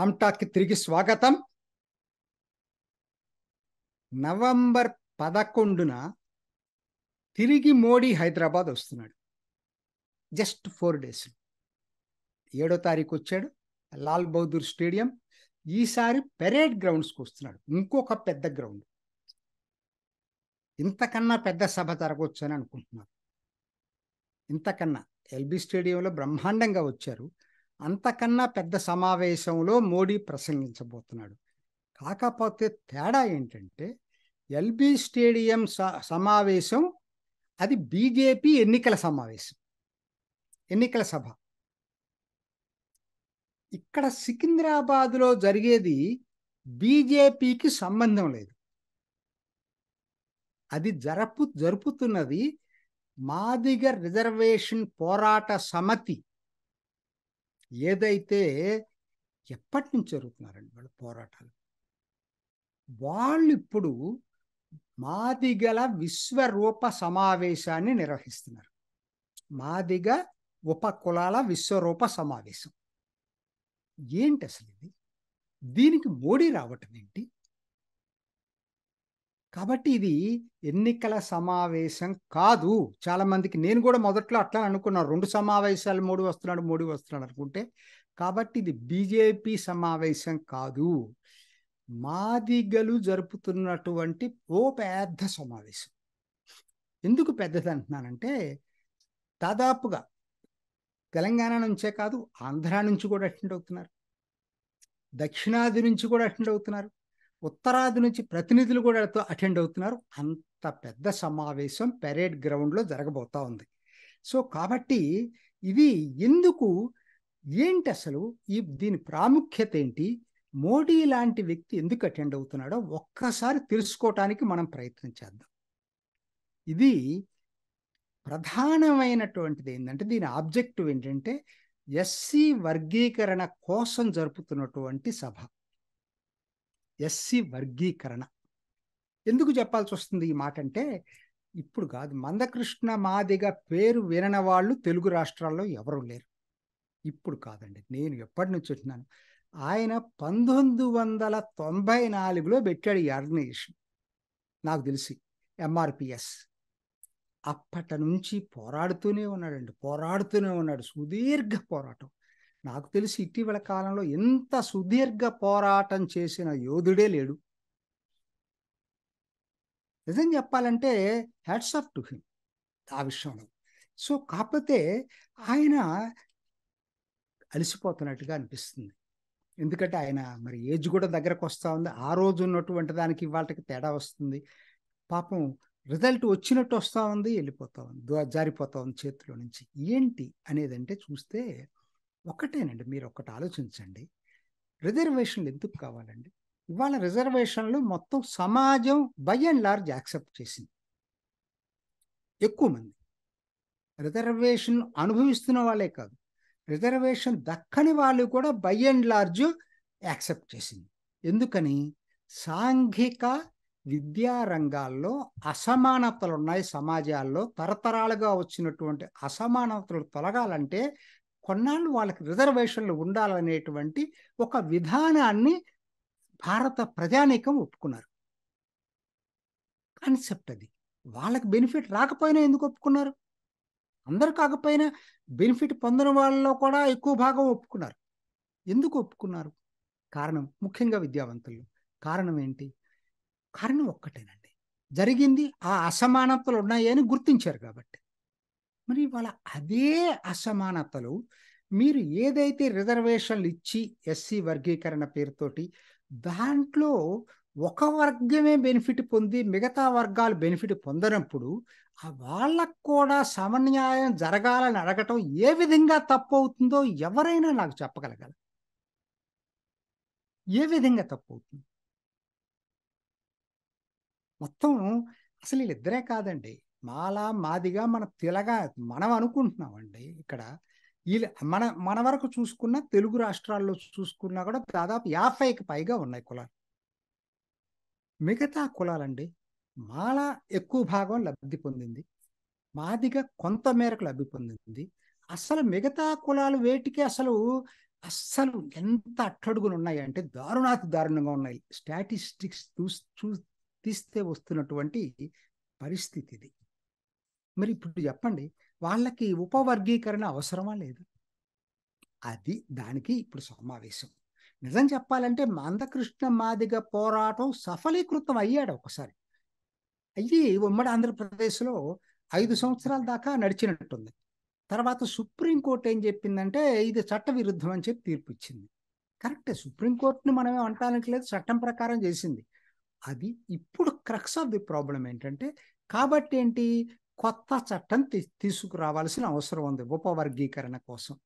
రామ్టాక్కి తిరిగి స్వాగతం. నవంబర్ పదకొండున తిరిగి మోడీ హైదరాబాద్ వస్తున్నాడు. Just four days. ఏడో తారీఖు వచ్చాడు. లాల్ బహదూర్ స్టేడియం. ఈసారి పెరేడ్ గ్రౌండ్స్కి వస్తున్నాడు. ఇంకొక పెద్ద గ్రౌండ్. ఇంతకన్నా పెద్ద సభ జరగవచ్చు అని అనుకుంటున్నారు ఇంతకన్నా ఎల్బీ స్టేడియంలో బ్రహ్మాండంగా వచ్చారు. అంతకన్నా పెద్ద సమావేశంలో మోడీ ప్రసంగించబోతున్నాడు. కాకపోతే తేడా ఏంటంటే ఎల్బీ స్టేడియం సమావేశం అది బీజేపీ ఎన్నికల సమావేశం ఎన్నికల సభ. ఇక్కడ సికింద్రాబాద్లో జరిగేది బీజేపీకి సంబంధం లేదు. అది జరపు జరుపుతున్నది మాదిగ రిజర్వేషన్ పోరాట సమితి ఏదైతే ఎప్పటి నుంచి జరుగుతున్నారండి వాళ్ళ పోరాటాలు? వాళ్ళు ఇప్పుడు మాదిగల విశ్వరూప సమావేశాన్ని నిర్వహిస్తున్నారు. మాదిగ ఉపకులాల విశ్వరూప సమావేశం. ఏంటి అసలు ఇది? దీనికి మోడీ రావటం ఏంటి? కాబట్టి ఇది ఎన్నికల సమావేశం కాదు. చాలా మందికి నేను కూడా మొదట్లో అట్లా అనుకున్నాను. రెండు సమావేశాలు మూడు వస్తున్నాడు మూడు వస్తున్నాడు అనుకుంటే. కాబట్టి ఇది బీజేపీ సమావేశం కాదు. మాదిగలు జరుపుతున్నటువంటి ఓ పెద్ద సమావేశం. ఎందుకు పెద్దది అంటున్నానంటే దాదాపుగా తెలంగాణ నుంచే కాదు ఆంధ్ర నుంచి కూడా అటెండ్ అవుతున్నారు. దక్షిణాది నుంచి కూడా అటెండ్ అవుతున్నారు. ఉత్తరాది నుంచి ప్రతినిధులు కూడా అటెండ్ అవుతున్నారు. అంత పెద్ద సమావేశం పెరేడ్ గ్రౌండ్లో జరగబోతా ఉంది. సో కాబట్టి ఇది ఎందుకు ఏంటి అసలు ఈ దీని ప్రాముఖ్యత ఏంటి మోడీ లాంటి వ్యక్తి ఎందుకు అటెండ్ అవుతున్నాడో ఒక్కసారి తెలుసుకోవటానికి మనం ప్రయత్నం చేద్దాం. ఇది ప్రధానమైనటువంటిది ఏంటంటే దీని ఆబ్జెక్టివ్ ఏంటంటే ఎస్సీ వర్గీకరణ కోసం జరుపుతున్నటువంటి సభ. ఎస్సీ వర్గీకరణ. ఎందుకు చెప్పాల్సి వస్తుంది ఈ మాట అంటే ఇప్పుడు కాదు మందకృష్ణ మాదిగ పేరు వినన వాళ్ళు తెలుగు రాష్ట్రాల్లో ఎవరు లేరు. ఇప్పుడు కాదండి నేను ఎప్పటి నుంచి వచ్చినాను ఆయన పంతొమ్మిది వందల తొంభై నాలుగులో పెట్టాడు ఈ ఆర్గనైజేషన్. నాకు తెలిసి ఎంఆర్పిఎస్ అప్పటి నుంచి పోరాడుతూనే ఉన్నాడండి పోరాడుతూనే ఉన్నాడు సుదీర్ఘ పోరాటం. నాకు తెలిసి ఇటీవల కాలంలో ఎంత సుదీర్ఘ పోరాటం చేసిన యోధుడే లేడు. నిజం చెప్పాలంటే హ్యాట్స్ ఆఫ్ టు హిమ్ ఆ విషయంలో. సో కాకపోతే ఆయన అలసిపోతున్నట్టుగా అనిపిస్తుంది. ఎందుకంటే ఆయన మరి ఏజ్ కూడా దగ్గరకు వస్తూ ఉంది. ఆ రోజు ఉన్నటువంటి దానికి వాళ్ళకి తేడా వస్తుంది. పాపం రిజల్ట్ వచ్చినట్టు వస్తూ ఉంది వెళ్ళిపోతా ఉంది జారిపోతూ ఉంది చేతిలో నుంచి. ఏంటి అనేదంటే చూస్తే ఒకటేనండి మీరు ఒకటి ఆలోచించండి. రిజర్వేషన్లు ఎందుకు కావాలండి? ఇవాళ రిజర్వేషన్లు మొత్తం సమాజం బై అండ్ లార్జ్ యాక్సెప్ట్ చేసింది. ఎక్కువ మంది. రిజర్వేషన్ అనుభవిస్తున్న వాళ్ళే కాదు రిజర్వేషన్ దక్కని వాళ్ళు కూడా బై అండ్ లార్జ్ యాక్సెప్ట్ చేసింది. ఎందుకని? సాంఘిక విద్యా రంగాల్లో అసమానతలు ఉన్నాయి సమాజాల్లో. తరతరాలుగా వచ్చినటువంటి అసమానతలు తొలగాలంటే కొన్నాళ్ళు వాళ్ళకి రిజర్వేషన్లు ఉండాలనేటువంటి ఒక విధానాన్ని భారత ప్రజానీకం ఒప్పుకున్నారు. కాన్సెప్ట్ అది. వాళ్ళకి బెనిఫిట్ రాకపోయినా ఎందుకు ఒప్పుకున్నారు? అందరు కాకపోయినా బెనిఫిట్ పొందిన వాళ్ళలో కూడా ఎక్కువ భాగం ఒప్పుకున్నారు. ఎందుకు ఒప్పుకున్నారు? కారణం ముఖ్యంగా విద్యావంతులు. కారణం ఏంటి? కారణం ఒక్కటేనండి. జరిగింది ఆ అసమానతలు ఉన్నాయని గుర్తించారు కాబట్టి. మరి వాళ్ళ అదే అసమానతలు మీరు ఏదైతే రిజర్వేషన్లు ఇచ్చి ఎస్సీ వర్గీకరణ పేరుతోటి దాంట్లో ఒక వర్గమే బెనిఫిట్ పొంది మిగతా వర్గాలు బెనిఫిట్ పొందనప్పుడు వాళ్ళకు కూడా సమన్యాయం జరగాలని అడగటం ఏ విధంగా తప్పు అవుతుందో ఎవరైనా నాకు చెప్పగలగాలి. ఏ విధంగా తప్పు అవుతుంది మొత్తం అసలు వీళ్ళిద్దరే కాదండి. మాలా మాదిగా మన తెలగా మనం అనుకుంటున్నామండి ఇక్కడ. వీళ్ళ మన మన వరకు చూసుకున్న తెలుగు రాష్ట్రాల్లో చూసుకున్నా కూడా దాదాపు యాభైకి పైగా ఉన్నాయి కులాలు. మిగతా కులాలండి మాల ఎక్కువ భాగం లబ్ధి పొందింది. మాదిగా కొంత మేరకు లబ్ధి పొందింది. అసలు మిగతా కులాలు వేటికి అసలు అస్సలు ఎంత అట్టడుగులు ఉన్నాయి అంటే దారుణాతి దారుణంగా ఉన్నాయి. స్టాటిస్టిక్స్ చూ తీస్తే వస్తున్నటువంటి పరిస్థితి ఇది మరి ఇప్పుడు చెప్పండి వాళ్ళకి ఉపవర్గీకరణ అవసరమా లేదు? అది దానికి ఇప్పుడు సమావేశం. నిజం చెప్పాలంటే మందకృష్ణ మాదిగ పోరాటం సఫలీకృతం అయ్యాడు ఒకసారి. అయ్యి ఉమ్మడి ఆంధ్రప్రదేశ్లో ఐదు సంవత్సరాల దాకా నడిచినట్టుంది. తర్వాత సుప్రీంకోర్టు ఏం చెప్పిందంటే ఇది చట్ట విరుద్ధం అని చెప్పి తీర్పు ఇచ్చింది. కరెక్టే సుప్రీంకోర్టుని మనమే అంటానికి చట్టం ప్రకారం చేసింది. అది ఇప్పుడు క్రక్స్ ఆఫ్ ది ప్రాబ్లం ఏంటంటే కాబట్టి ఏంటి? కొత్త చట్టం తీసుకురావాల్సిన అవసరం ఉంది ఉపవర్గీకరణ కోసం.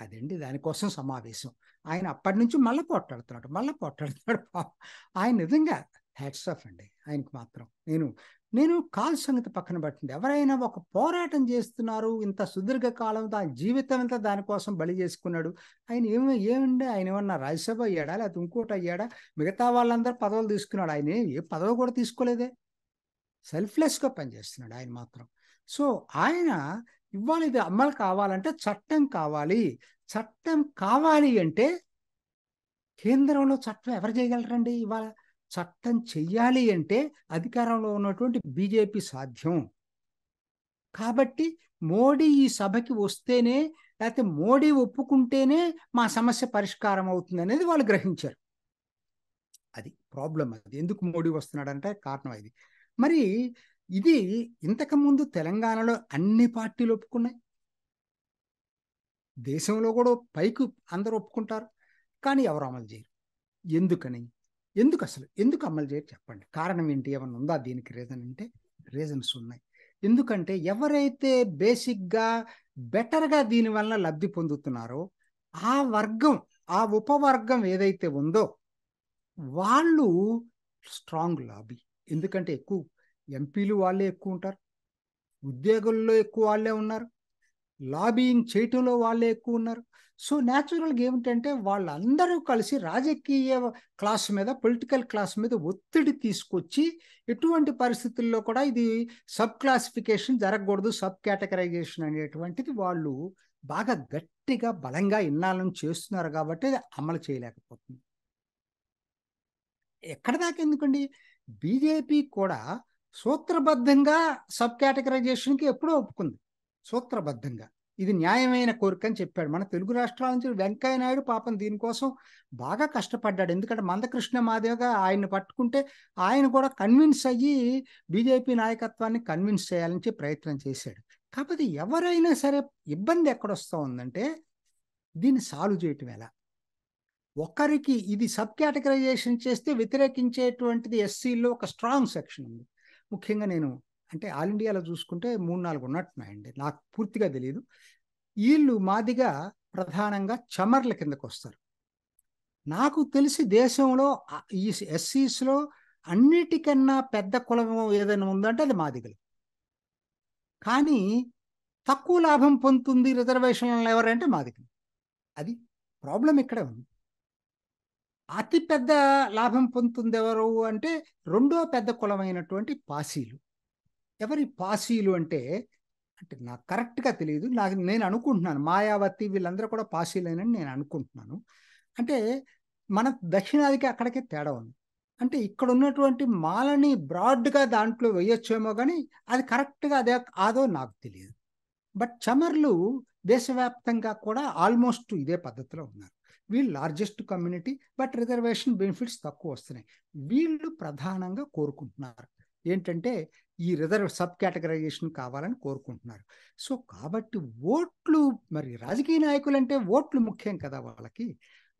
అదండి దానికోసం సమావేశం. ఆయన అప్పటి నుంచి మళ్ళీ పోట్లాడుతున్నాడు మళ్ళీ పోట్లాడుతున్నాడు ఆయన నిజంగా హ్యాట్స్ ఆఫ్ అండి ఆయనకు మాత్రం. నేను నేను కాల్ సంగతి పక్కన పట్టింది ఎవరైనా ఒక పోరాటం చేస్తున్నారు ఇంత సుదీర్ఘ కాలం దాని జీవితం అంతా దానికోసం బలి చేసుకున్నాడు. ఆయన ఏమి ఏమండి? ఆయన ఏమన్నా రాజ్యసభ అయ్యాడా? లేకపోతే ఇంకోటి అయ్యాడా? మిగతా వాళ్ళందరూ పదవులు తీసుకున్నాడు. ఆయన ఏ పదవి కూడా తీసుకోలేదే. సెల్ఫ్లెస్గా పనిచేస్తున్నాడు ఆయన మాత్రం. సో ఆయన ఇవాళ ఇది అమలు కావాలంటే చట్టం కావాలి. చట్టం కావాలి అంటే కేంద్రంలో చట్టం ఎవరు చేయగలరండి ఇవాళ? చట్టం చెయ్యాలి అంటే అధికారంలో ఉన్నటువంటి బీజేపీ సాధ్యం. కాబట్టి మోడీ ఈ సభకి వస్తేనే లేకపోతే మోడీ ఒప్పుకుంటేనే మా సమస్య పరిష్కారం అవుతుంది అనేది వాళ్ళు గ్రహించారు. అది ప్రాబ్లం అది. ఎందుకు మోడీ వస్తున్నాడంటే కారణం అది మరి ఇది ఇంతకుముందు తెలంగాణలో అన్ని పార్టీలు ఒప్పుకున్నాయి. దేశంలో కూడా పైకి అందరూ ఒప్పుకుంటారు. కానీ ఎవరు అమలు చేయరు. ఎందుకని? ఎందుకు అసలు? ఎందుకు అమలు చేయరు? చెప్పండి. కారణం ఏంటి? ఏమన్నా ఉందా? దీనికి రీజన్ అంటే రీజన్స్ ఉన్నాయి. ఎందుకంటే ఎవరైతే బేసిక్గా బెటర్గా దీనివల్ల లబ్ధి పొందుతున్నారో ఆ వర్గం ఆ ఉపవర్గం ఏదైతే ఉందో వాళ్ళు స్ట్రాంగ్ లాబీ. ఎందుకంటే ఎక్కువ ఎంపీలు వాళ్ళే ఎక్కువ ఉంటారు ఉద్యోగుల్లో ఎక్కువ వాళ్ళే ఉన్నారు లాబీయింగ్ చేయటంలో వాళ్ళే ఎక్కువ ఉన్నారు. సో న్యాచురల్గా ఏమిటంటే వాళ్ళందరూ కలిసి రాజకీయ క్లాస్ మీద పొలిటికల్ క్లాస్ మీద ఒత్తిడి తీసుకొచ్చి ఎటువంటి పరిస్థితుల్లో కూడా ఇది సబ్ క్లాసిఫికేషన్ జరగకూడదు సబ్ కేటగరైజేషన్ అనేటువంటిది వాళ్ళు బాగా గట్టిగా బలంగా ఇన్నాళ్ళని చేస్తున్నారు కాబట్టి అది అమలు చేయలేకపోతుంది. ఎక్కడ దాకా ఎందుకండి? బీజేపీ కూడా సూత్రబద్ధంగా సబ్ కేటగరైజేషన్కి ఎప్పుడో ఒప్పుకుంది. సూత్రబద్ధంగా. ఇది న్యాయమైన కోరిక అని చెప్పాడు. మన తెలుగు రాష్ట్రాల నుంచి వెంకయ్య నాయుడు పాపం దీనికోసం బాగా కష్టపడ్డాడు. ఎందుకంటే మందకృష్ణ మాదేవగా ఆయన్ని పట్టుకుంటే ఆయన కూడా కన్విన్స్ అయ్యి బీజేపీ నాయకత్వాన్ని కన్విన్స్ చేయాలని ప్రయత్నం చేశాడు. కాకపోతే ఎవరైనా సరే ఇబ్బంది ఎక్కడొస్తూ ఉందంటే దీన్ని సాల్వ్ చేయటం ఎలా? ఒకరికి ఇది సబ్ కేటగరైజేషన్ చేస్తే వ్యతిరేకించేటువంటిది ఎస్సీలో ఒక స్ట్రాంగ్ సెక్షన్ ఉంది. ముఖ్యంగా నేను అంటే ఆల్ ఇండియాలో చూసుకుంటే మూడు నాలుగు ఉన్నట్టున్నాయండి. నాకు పూర్తిగా తెలియదు వీళ్ళు మాదిగా ప్రధానంగా చమర్ల కిందకు వస్తారు. నాకు తెలిసి దేశంలో ఈ ఎస్సీస్లో అన్నిటికన్నా పెద్ద కులం ఏదైనా ఉందంటే అది మాదిగలు. కానీ తక్కువ లాభం పొందుతుంది రిజర్వేషన్లు ఎవరంటే మాదిగలు. అది ప్రాబ్లం ఇక్కడే ఉంది. అతి పెద్ద లాభం పొందుతుంది ఎవరు అంటే రెండో పెద్ద కులమైనటువంటి పాసీలు ఎవరి పాసీలు అంటే అంటే నాకు కరెక్ట్గా తెలియదు నాకు నేను అనుకుంటున్నాను. మాయావతి వీళ్ళందరూ కూడా పాసీలేనని నేను అనుకుంటున్నాను. అంటే మన దక్షిణాదికి అక్కడికే తేడా ఉంది. అంటే ఇక్కడ ఉన్నటువంటి మాలని బ్రాడ్గా దాంట్లో వేయొచ్చేమో కానీ అది కరెక్ట్గా అదే ఆదో నాకు తెలియదు బట్ చమర్లు దేశవ్యాప్తంగా కూడా ఆల్మోస్ట్ ఇదే పద్ధతిలో ఉన్నారు. వీళ్ళు largest community but reservation benefits తక్కువ వస్తున్నాయి. వీళ్ళు ప్రధానంగా కోరుకుంటున్నారు. ఏంటంటే ఈ రిజర్వ్ సబ్ కేటగరైజేషన్ కావాలని కోరుకుంటున్నారు. సో కాబట్టి ఓట్లు మరి రాజకీయ నాయకులు అంటే ఓట్లు ముఖ్యం కదా వాళ్ళకి.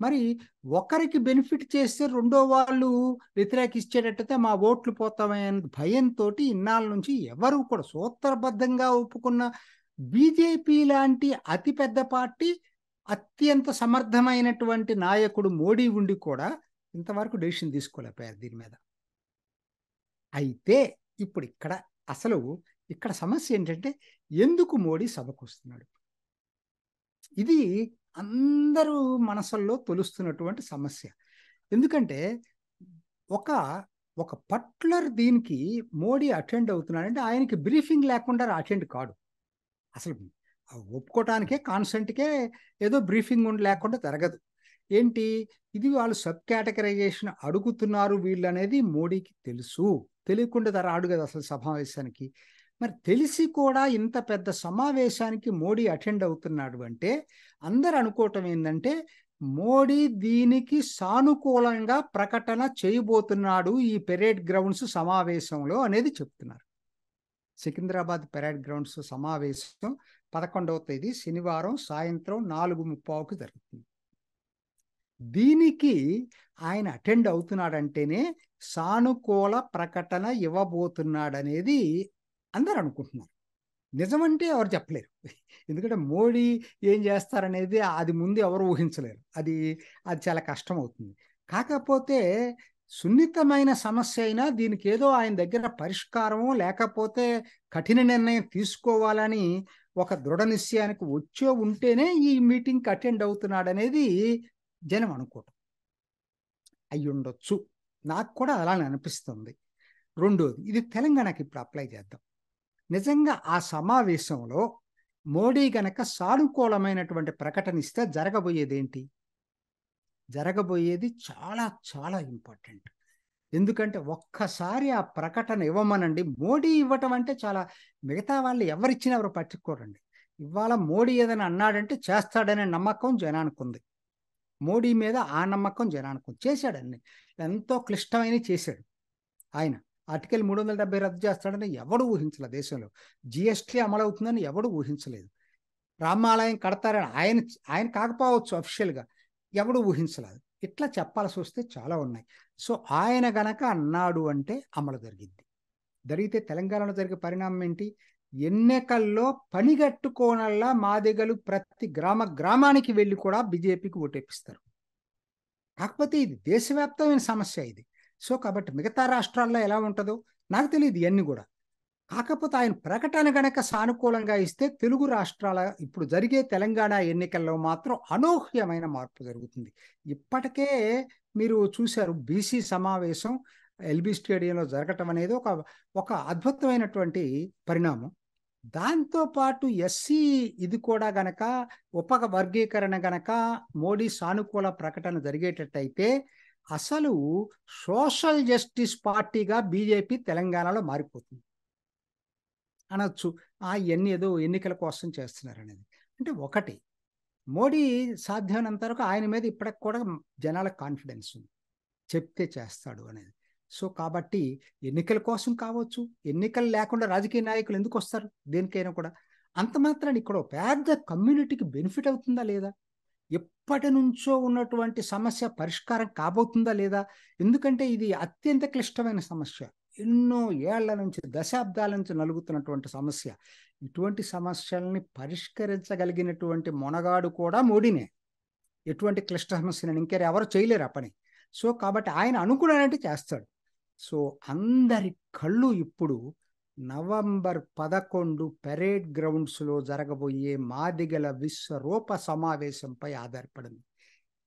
మరి ఒకరికి బెనిఫిట్ చేస్తే రెండో వాళ్ళు వ్యతిరేకిచ్చేటట్టయితే మా ఓట్లు పోతామనే భయంతో ఇన్నాళ్ళ నుంచి ఎవరు కూడా సూత్రబద్ధంగా ఒప్పుకున్న బీజేపీ లాంటి అతిపెద్ద పార్టీ అత్యంత సమర్థమైనటువంటి నాయకుడు మోడీ ఉండి కూడా ఇంతవరకు డెసిషన్ తీసుకోలేకపోయారు దీని మీద. అయితే ఇప్పుడు ఇక్కడ అసలు ఇక్కడ సమస్య ఏంటంటే ఎందుకు మోడీ సభకు వస్తున్నాడు? ఇది అందరూ మనసుల్లో తొలుస్తున్నటువంటి సమస్య. ఎందుకంటే ఒక ఒక పర్టికులర్ దీనికి మోడీ అటెండ్ అవుతున్నాడంటే ఆయనకి బ్రీఫింగ్ లేకుండా అటెండ్ కాడు. అసలు ఒప్పుకోవటానికే కాన్సెంట్కే ఏదో బ్రీఫింగ్ ఉండి లేకుండా జరగదు. ఏంటి? ఇది వాళ్ళు సబ్ కేటగరైజేషన్ అడుగుతున్నారు వీళ్ళు అనేది మోడీకి తెలుసు. తెలియకుండా ధర కదా అసలు సమావేశానికి. మరి తెలిసి కూడా ఇంత పెద్ద సమావేశానికి మోడీ అటెండ్ అవుతున్నాడు అంటే అందరు అనుకోవటం ఏంటంటే మోడీ దీనికి సానుకూలంగా ప్రకటన చేయబోతున్నాడు ఈ పెరేడ్ గ్రౌండ్స్ సమావేశంలో అనేది చెప్తున్నారు. సికింద్రాబాద్ పెరేడ్ గ్రౌండ్స్ సమావేశం పదకొండవ తేదీ శనివారం సాయంత్రం నాలుగు ముప్పావుకి జరుగుతుంది. దీనికి ఆయన అటెండ్ అవుతున్నాడంటేనే సానుకూల ప్రకటన ఇవ్వబోతున్నాడనేది అందరు అనుకుంటున్నారు. నిజమంటే ఎవరు చెప్పలేరు. ఎందుకంటే మోడీ ఏం చేస్తారనేది అది ముందు ఎవరు ఊహించలేరు. అది అది చాలా కష్టం అవుతుంది కాకపోతే సున్నితమైన సమస్య అయినా దీనికి ఏదో ఆయన దగ్గర పరిష్కారము లేకపోతే కఠిన నిర్ణయం తీసుకోవాలని ఒక దృఢ నిశ్చయానికి వచ్చే ఉంటేనే ఈ మీటింగ్కి అటెండ్ అవుతున్నాడు అనేది జనం అనుకోవటం. అయ్యుండొచ్చు. నాకు కూడా అలానే అనిపిస్తుంది. రెండోది ఇది తెలంగాణకి ఇప్పుడు అప్లై చేద్దాం. నిజంగా ఆ సమావేశంలో మోడీ గనక సానుకూలమైనటువంటి ప్రకటన ఇస్తే జరగబోయేది ఏంటి జరగబోయేది చాలా చాలా ఇంపార్టెంట్. ఎందుకంటే ఒక్కసారి ఆ ప్రకటన ఇవ్వమనండి. మోడీ ఇవ్వటం అంటే చాలా మిగతా వాళ్ళు ఎవరిచ్చినా ఎవరు పట్టుకోరండి ఇవాళ మోడీ ఏదైనా అన్నాడంటే చేస్తాడనే నమ్మకం జనానికి ఉంది. మోడీ మీద ఆ నమ్మకం జనానికి ఉంది. చేశాడన్ని ఎంతో క్లిష్టమైన చేశాడు ఆయన. ఆర్టికల్ మూడు వందల డెబ్బై రద్దు చేస్తాడని ఎవడు ఊహించలేదు దేశంలో. జిఎస్టీ అమలు అవుతుందని ఎవడు ఊహించలేదు. రామాలయం కడతారని ఆయన ఆయన కాకపోవచ్చు అఫిషియల్గా ఎవడు ఊహించలేదు. ఇట్లా చెప్పాల్సి వస్తే చాలా ఉన్నాయి. సో ఆయన గనక అన్నాడు అంటే అమలు జరిగింది జరిగితే తెలంగాణలో జరిగే పరిణామం ఏంటి? ఎన్నికల్లో పనిగట్టుకోనల్లా మాదిగలు ప్రతి గ్రామ గ్రామానికి వెళ్ళి కూడా బీజేపీకి ఓటేపిస్తారు. కాకపోతే ఇది దేశవ్యాప్తమైన సమస్య ఇది. సో కాబట్టి మిగతా రాష్ట్రాల్లో ఎలా ఉంటుందో నాకు తెలియదు ఇవన్నీ కూడా. కాకపోతే ఆయన ప్రకటన గనక సానుకూలంగా ఇస్తే తెలుగు రాష్ట్రాల ఇప్పుడు జరిగే తెలంగాణ ఎన్నికల్లో మాత్రం అనూహ్యమైన మార్పు జరుగుతుంది. ఇప్పటికే మీరు చూశారు బీసీ సమావేశం ఎల్బీ స్టేడియంలో జరగటం అనేది ఒక ఒక అద్భుతమైనటువంటి పరిణామం. దాంతోపాటు ఎస్సీ ఇది కూడా గనక ఉప వర్గీకరణ గనక మోడీ సానుకూల ప్రకటన జరిగేటట్టయితే అసలు సోషల్ జస్టిస్ పార్టీగా బీజేపీ తెలంగాణలో మారిపోతుంది. అనొచ్చు. ఆ ఇవన్నీ ఏదో ఎన్నికల కోసం చేస్తున్నారు అనేది అంటే ఒకటి మోడీ సాధ్యమైనంత వరకు ఆయన మీద ఇప్పటికి కూడా జనాలకు కాన్ఫిడెన్స్ ఉంది. చెప్తే చేస్తాడు అనేది. సో కాబట్టి ఎన్నికల కోసం కావచ్చు ఎన్నికలు లేకుండా రాజకీయ నాయకులు ఎందుకు వస్తారు దేనికైనా కూడా. అంత మాత్రాన్ని ఇక్కడ పెద్ద కమ్యూనిటీకి బెనిఫిట్ అవుతుందా లేదా? ఎప్పటి నుంచో ఉన్నటువంటి సమస్య పరిష్కారం కాబోతుందా లేదా? ఎందుకంటే ఇది అత్యంత క్లిష్టమైన సమస్య. ఎన్నో ఏళ్ళ నుంచి దశాబ్దాల నుంచి నలుగుతున్నటువంటి సమస్య. ఇటువంటి సమస్యల్ని పరిష్కరించగలిగినటువంటి మొనగాడు కూడా మోడీనే. ఎటువంటి క్లిష్ట సమస్యలను ఇంకే ఎవరు చేయలేరు ఆ పని. సో కాబట్టి ఆయన అనుకున్నట్టు చేస్తాడు. సో అందరి కళ్ళు ఇప్పుడు నవంబర్ పదకొండు పెరేడ్ గ్రౌండ్స్లో జరగబోయే మాదిగల విశ్వరూప సమావేశంపై ఆధారపడింది.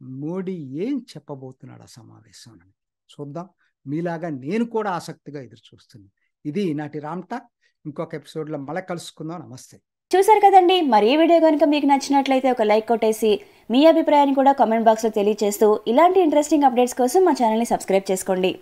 మోడీ ఏం చెప్పబోతున్నాడు ఆ సమావేశం అని చూద్దాం. మీలాగా నేను కూడా ఆసక్తిగా ఎదురు చూస్తున్నాను ఇది నాటి రామ్ టాక్. ఇంకొక ఎపిసోడ్లో మళ్ళీ కలుసుకుందాం. నమస్తే. చూసారు కదండి. మరి ఈ వీడియో కనుక మీకు నచ్చినట్లయితే ఒక లైక్ కొట్టేసి మీ అభిప్రాయాన్ని కూడా కామెంట్ బాక్స్లో తెలియజేస్తూ ఇలాంటి ఇంట్రెస్టింగ్ అప్డేట్స్ కోసం మా ఛానల్ని సబ్స్క్రైబ్ చేసుకోండి.